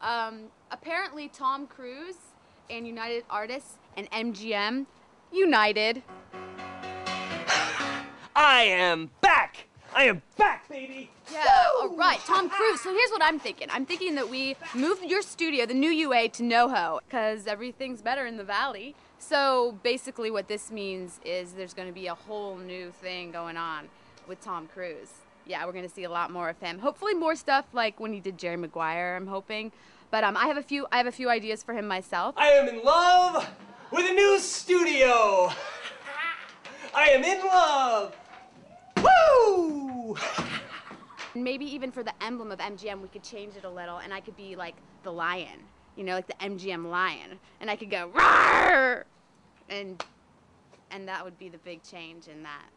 Um, apparently, Tom Cruise and United Artists and MGM united. I am back! I am back, baby! Yeah, all right, Tom Cruise. So here's what I'm thinking. I'm thinking that we move your studio, the new UA, to NoHo, because everything's better in the valley. So basically, what this means is there's going to be a whole new thing going on with Tom Cruise. Yeah, we're going to see a lot more of him. Hopefully, more stuff like when he did Jerry Maguire. I'm hoping. But um, I have a few. I have a few ideas for him myself. I am in love with a new studio! I am in love! Woo! Maybe even for the emblem of MGM, we could change it a little, and I could be like the lion, you know, like the MGM lion, and I could go roar, and and that would be the big change in that.